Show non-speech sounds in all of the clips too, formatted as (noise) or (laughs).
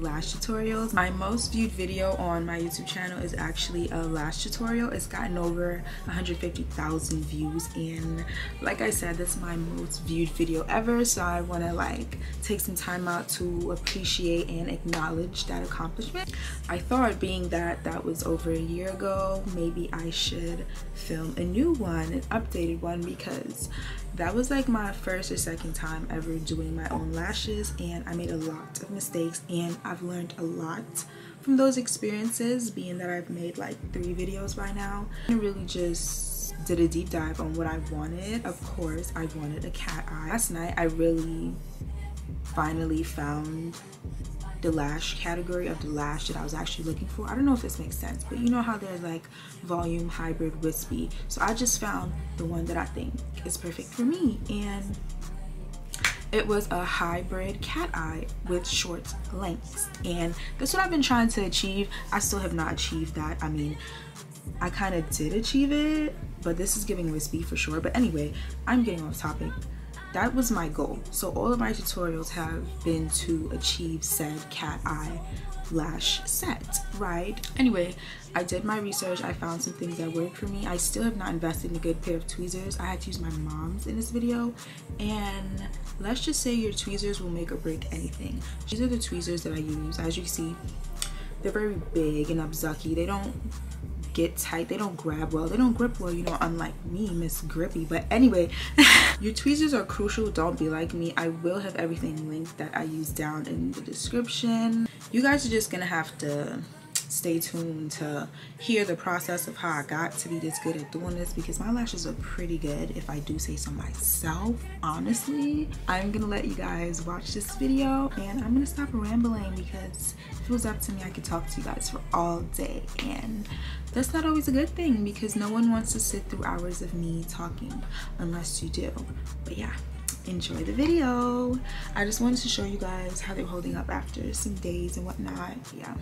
lash tutorials. My most viewed video on my YouTube channel is actually a lash tutorial. It's gotten over 150,000 views and like I said, this is my most viewed video ever. So I want to like take some time out to appreciate and acknowledge that accomplishment. I thought being that that was over a year ago, maybe I should film a new one, an updated one because that was like my first or second time ever doing my own lashes and I made a lot of mistakes and I've learned a lot from those experiences being that I've made like three videos by now. I really just did a deep dive on what I wanted. Of course, I wanted a cat eye. Last night I really finally found the lash category of the lash that I was actually looking for. I don't know if this makes sense, but you know how there's like volume, hybrid, wispy. So I just found the one that I think is perfect for me. And it was a hybrid cat eye with short lengths. And that's what I've been trying to achieve. I still have not achieved that. I mean, I kind of did achieve it, but this is giving wispy for sure. But anyway, I'm getting off topic that was my goal. So all of my tutorials have been to achieve said cat eye lash set, right? Anyway, I did my research. I found some things that worked for me. I still have not invested in a good pair of tweezers. I had to use my mom's in this video. And let's just say your tweezers will make or break anything. These are the tweezers that I use. As you see, they're very big and abzucky. They don't get tight. They don't grab well. They don't grip well you know unlike me miss grippy. But anyway (laughs) your tweezers are crucial. Don't be like me. I will have everything linked that i use down in the description. You guys are just gonna have to stay tuned to hear the process of how I got to be this good at doing this because my lashes are pretty good if I do say so myself. Honestly, I'm gonna let you guys watch this video and I'm gonna stop rambling because if it was up to me, I could talk to you guys for all day and that's not always a good thing because no one wants to sit through hours of me talking unless you do. But yeah, enjoy the video. I just wanted to show you guys how they're holding up after some days and whatnot. Yeah.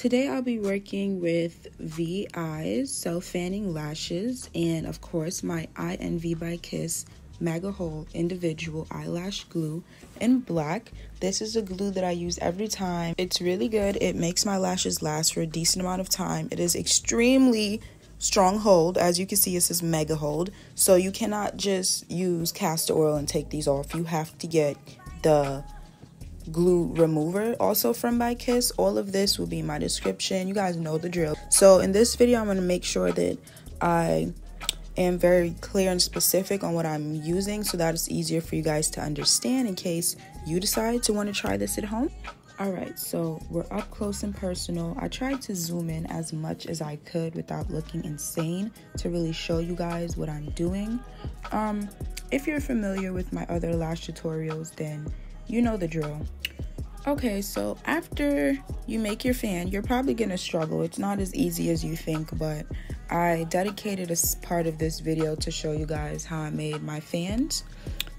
Today I'll be working with VEYES Self Fanning Lashes and of course my IEnvy by Kiss Mega Hold Individual Eyelash Glue in black. This is a glue that I use every time. It's really good. It makes my lashes last for a decent amount of time. It is extremely strong hold. As you can see, it says Mega Hold. So you cannot just use castor oil and take these off. You have to get the glue remover also from by kiss all of this will be in my description. You guys know the drill. So in this video i'm going to make sure that i am very clear and specific on what i'm using so that it's easier for you guys to understand in case you decide to want to try this at home. All right so we're up close and personal. I tried to zoom in as much as i could without looking insane to really show you guys what i'm doing. Um if you're familiar with my other lash tutorials then you know the drill. Okay, so after you make your fan, you're probably gonna struggle. It's not as easy as you think, but I dedicated a part of this video to show you guys how I made my fans.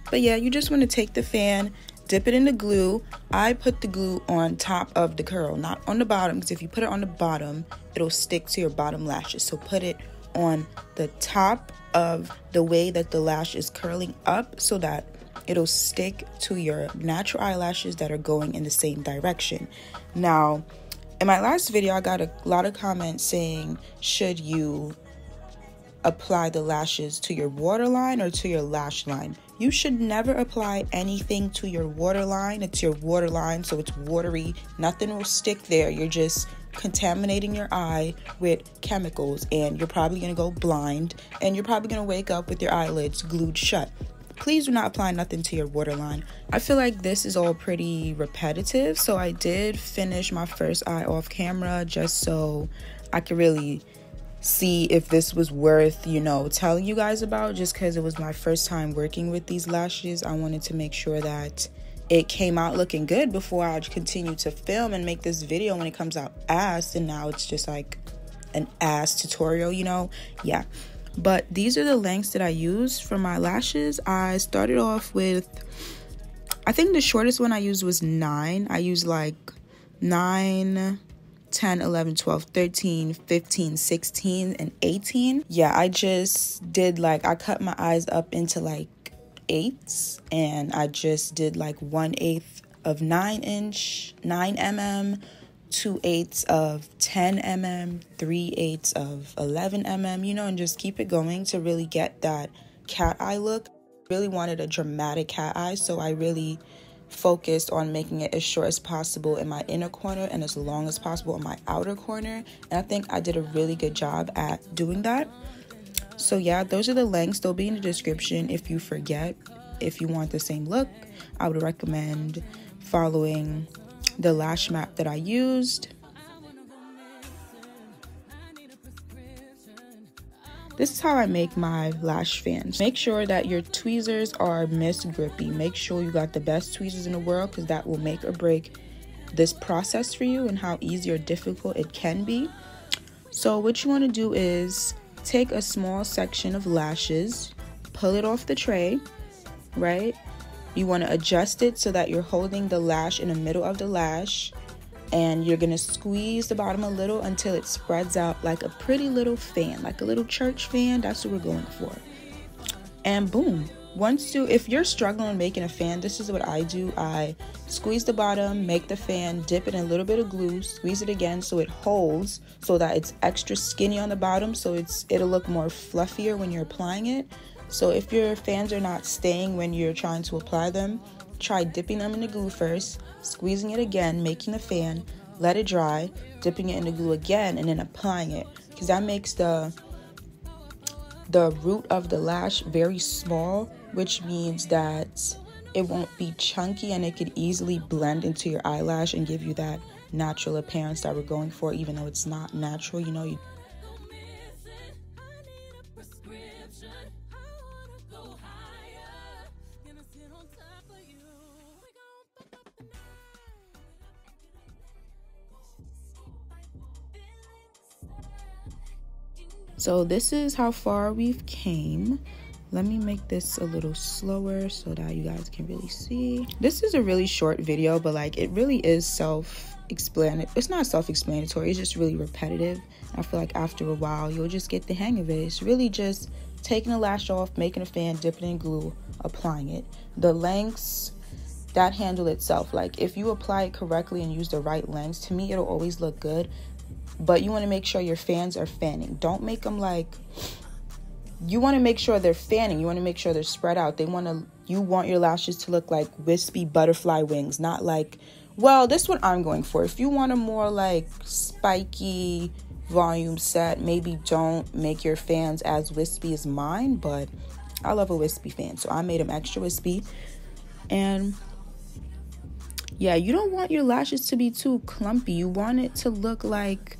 But yeah, you just wanna take the fan, dip it in the glue. I put the glue on top of the curl, not on the bottom, because if you put it on the bottom, it'll stick to your bottom lashes. So put it on the top of the way that the lash is curling up so that it'll stick to your natural eyelashes that are going in the same direction. Now, in my last video, I got a lot of comments saying, should you apply the lashes to your waterline or to your lash line? You should never apply anything to your waterline. It's your waterline, so it's watery. Nothing will stick there. You're just contaminating your eye with chemicals and you're probably going to go blind and you're probably going to wake up with your eyelids glued shut please do not apply nothing to your waterline. I feel like this is all pretty repetitive, so I did finish my first eye off camera just so I could really see if this was worth, you know, telling you guys about just because it was my first time working with these lashes. I wanted to make sure that it came out looking good before I continue to film and make this video when it comes out ass and now it's just like an ass tutorial, you know? Yeah. But these are the lengths that I use for my lashes. I started off with I think the shortest one I used was 9. I used like 9 10, 11, 12, 13, 15, 16, and 18. Yeah, I just did like, I cut my eyes up into like eighths and I just did like one eighth of 9 inch, 9 mm, 2 eighths of 10 mm, 3 eighths of 11 mm, you know, and just keep it going to really get that cat eye look. Really wanted a dramatic cat eye, so I really focused on making it as short as possible in my inner corner and as long as possible in my outer corner. And I think I did a really good job at doing that. So yeah, those are the links. They'll be in the description if you forget. If you want the same look, I would recommend following the lash map that I used. This is how I make my lash fans. Make sure that your tweezers are mist grippy. Make sure you got the best tweezers in the world because that will make or break this process for you and how easy or difficult it can be. So what you want to do is take a small section of lashes, pull it off the tray, right? You want to adjust it so that you're holding the lash in the middle of the lash and you're gonna squeeze the bottom a little until it spreads out like a pretty little fan, like a little church fan. That's what we're going for. And boom. Once you, if you're struggling making a fan, this is what I do. I squeeze the bottom, make the fan, dip it in a little bit of glue, squeeze it again so it holds, so that it's extra skinny on the bottom, so it's it'll look more fluffier when you're applying it. So if your fans are not staying when you're trying to apply them, try dipping them in the glue first, squeezing it again, making the fan, let it dry, dipping it in the glue again, and then applying it because that makes the the root of the lash very small, which means that it won't be chunky and it could easily blend into your eyelash and give you that natural appearance that we're going for, even though it's not natural. You know, you So this is how far we've came. Let me make this a little slower so that you guys can really see. This is a really short video, but like it really is self-explanatory. It's not self-explanatory, it's just really repetitive. I feel like after a while, you'll just get the hang of it. It's really just taking the lash off, making a fan, dipping in glue, applying it. The lengths, that handle itself. Like if you apply it correctly and use the right lengths, to me, it'll always look good but you want to make sure your fans are fanning. Don't make them like you want to make sure they're fanning. You want to make sure they're spread out. They want to you want your lashes to look like wispy butterfly wings, not like well, this one I'm going for. If you want a more like spiky volume set, maybe don't make your fans as wispy as mine, but I love a wispy fan, so I made them extra wispy. And yeah, you don't want your lashes to be too clumpy. You want it to look like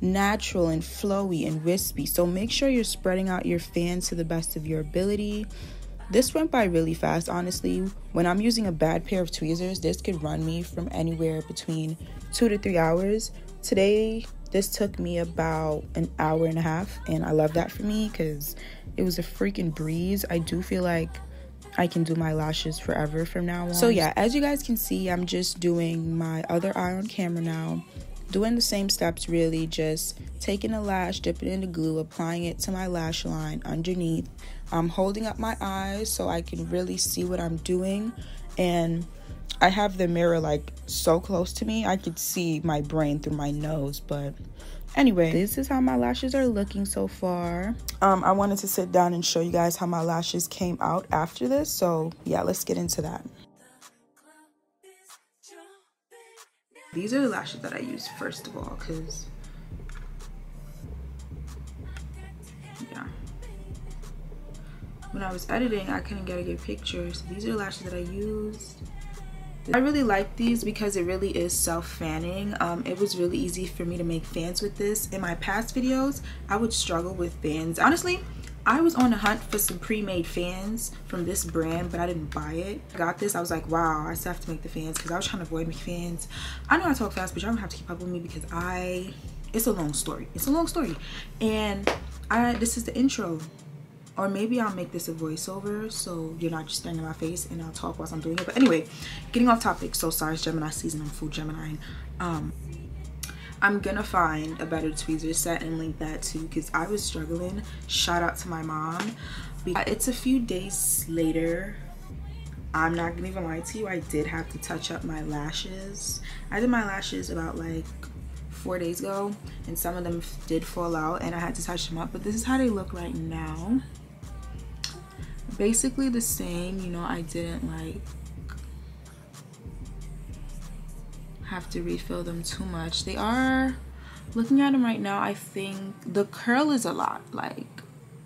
natural and flowy and wispy. So make sure you're spreading out your fans to the best of your ability. This went by really fast, honestly. When I'm using a bad pair of tweezers, this could run me from anywhere between two to three hours. Today, this took me about an hour and a half, and I love that for me because it was a freaking breeze. I do feel like I can do my lashes forever from now on. So yeah, as you guys can see, I'm just doing my other eye on camera now doing the same steps really just taking a lash dipping it in the glue applying it to my lash line underneath. I'm holding up my eyes so i can really see what i'm doing. And i have the mirror like so close to me i could see my brain through my nose. But anyway. This is how my lashes are looking so far. Um i wanted to sit down and show you guys how my lashes came out after this. So yeah let's get into that These are the lashes that I use first of all, because yeah. When I was editing, I couldn't get a good picture. So these are the lashes that I used. I really like these because it really is self-fanning. Um, it was really easy for me to make fans with this. In my past videos, I would struggle with fans. Honestly, I was on a hunt for some pre-made fans from this brand, but I didn't buy it. Got this, I was like, wow, I still have to make the fans because I was trying to avoid making fans. I know I talk fast, but y'all don't have to keep up with me because I, it's a long story. It's a long story. And I, this is the intro. or maybe I'll make this a voiceover so you're not just staring at my face and I'll talk whilst I'm doing it. But anyway, getting off topic. So sorry, it's Gemini season. I'm full Gemini. Um, I'm gonna find a better tweezer set and link that too because I was struggling. Shout out to my mom. It's a few days later. I'm not gonna even lie to you. I did have to touch up my lashes. I did my lashes about like four days ago and some of them did fall out and I had to touch them up. But this is how they look right now basically the same you know I didn't like have to refill them too much. They are looking at them right now I think the curl is a lot. Like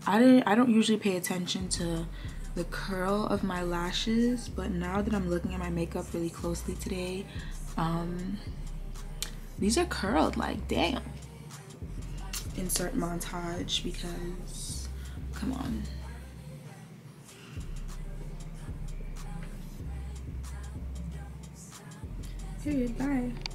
I didn't I don't usually pay attention to the curl of my lashes but now that I'm looking at my makeup really closely today um these are curled like damn. Insert montage because come on Period. Bye.